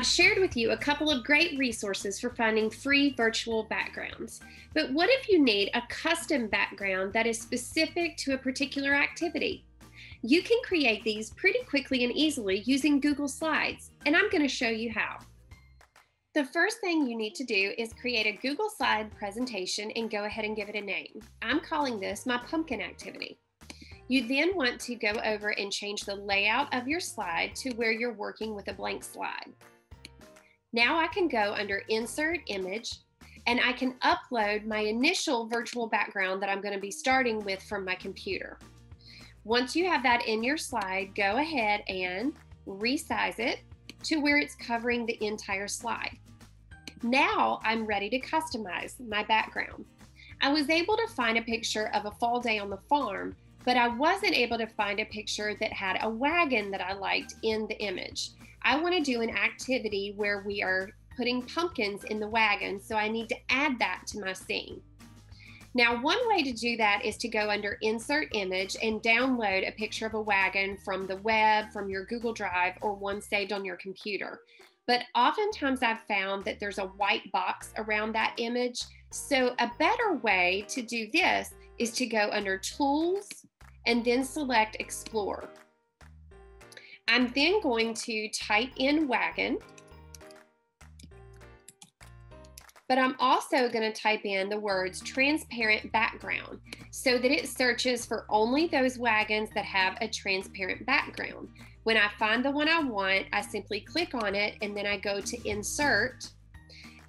I've shared with you a couple of great resources for finding free virtual backgrounds. But what if you need a custom background that is specific to a particular activity? You can create these pretty quickly and easily using Google Slides, and I'm going to show you how. The first thing you need to do is create a Google Slide presentation and go ahead and give it a name. I'm calling this my pumpkin activity. You then want to go over and change the layout of your slide to where you're working with a blank slide. Now I can go under Insert Image and I can upload my initial virtual background that I'm going to be starting with from my computer. Once you have that in your slide, go ahead and resize it to where it's covering the entire slide. Now I'm ready to customize my background. I was able to find a picture of a fall day on the farm, but I wasn't able to find a picture that had a wagon that I liked in the image. I want to do an activity where we are putting pumpkins in the wagon, so I need to add that to my scene. Now, one way to do that is to go under Insert Image and download a picture of a wagon from the web, from your Google Drive, or one saved on your computer. But oftentimes I've found that there's a white box around that image. So a better way to do this is to go under Tools and then select Explore. I'm then going to type in wagon. But I'm also going to type in the words transparent background so that it searches for only those wagons that have a transparent background. When I find the one I want, I simply click on it and then I go to insert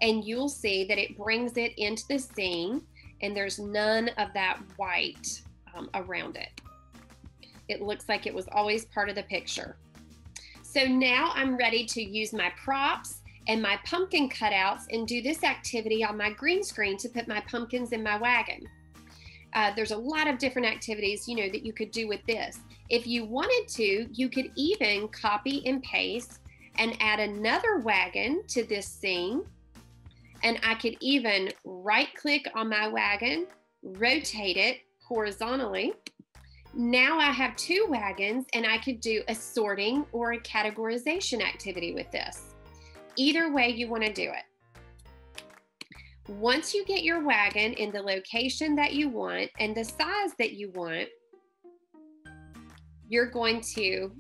and you'll see that it brings it into the scene and there's none of that white um, around it. It looks like it was always part of the picture. So now I'm ready to use my props and my pumpkin cutouts and do this activity on my green screen to put my pumpkins in my wagon. Uh, there's a lot of different activities, you know, that you could do with this. If you wanted to, you could even copy and paste and add another wagon to this scene. And I could even right click on my wagon, rotate it horizontally, now I have two wagons and I could do a sorting or a categorization activity with this. Either way you wanna do it. Once you get your wagon in the location that you want and the size that you want, you're going to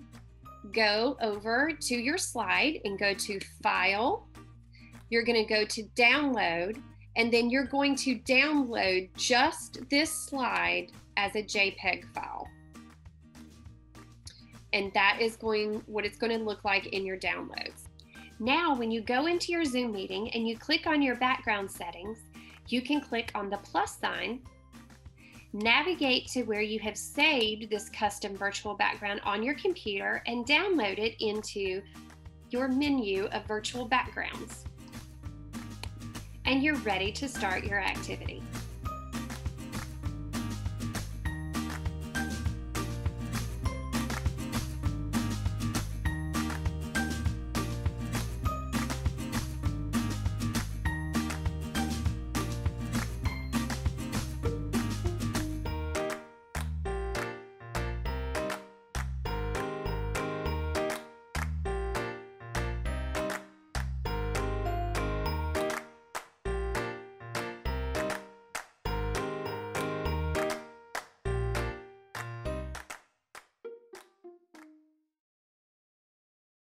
go over to your slide and go to File. You're gonna go to Download, and then you're going to download just this slide as a JPEG file. And that is going what it's going to look like in your downloads. Now, when you go into your Zoom meeting and you click on your background settings, you can click on the plus sign, navigate to where you have saved this custom virtual background on your computer and download it into your menu of virtual backgrounds. And you're ready to start your activity.